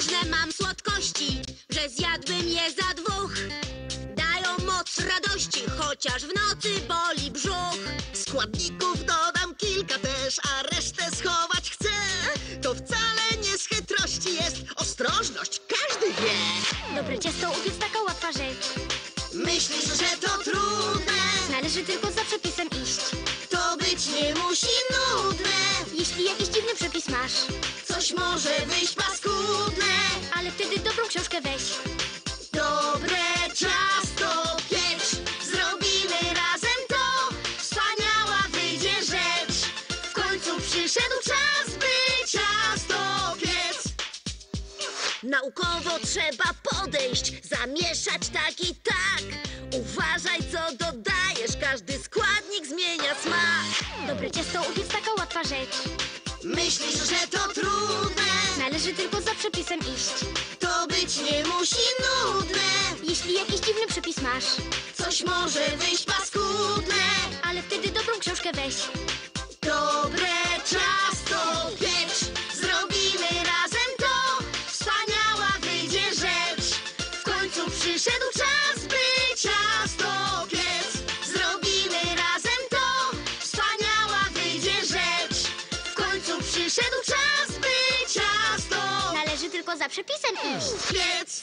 różne mam słodkości, że zjadłbym je za dwóch. Dają moc radości, chociaż w nocy boli brzuch. Składników dodam kilka też, a resztę schować chcę. To wcale nie z chytrości jest, ostrożność każdy wie. Dobre ciasto upiec taka łatwa rzecz. Myślisz, że to trudne, Należy tylko za przepisem iść. to być nie musi nudne. Jeśli jakiś dziwny przepis masz, Coś może wyjść paskudne. ale wtedy dobrą książkę weź. Dobre ciasto piecz, zrobimy razem to. Wspaniała wyjdzie rzecz. W końcu przyszedł czas, by ciasto piec. Naukowo trzeba podejść, zamieszać tak i tak. Uważaj, co dodajesz, każdy składnik zmienia smak. Dobre ciasto upiec taka łatwa rzecz. Myślisz, że to trudne, Należy tylko za przepisem iść. to być nie musi nudne. Jeśli jakiś dziwny przepis masz, Coś może wyjść paskudne. ale wtedy dobrą książkę weź. Dobre ciasto piecz, zrobimy razem to. Wspaniała wyjdzie rzecz. W końcu przyszedł czas, przyszedł czas, by ciasto Należy tylko za przepisem iść. piec.